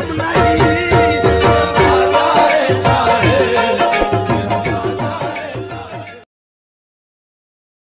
I'm not here.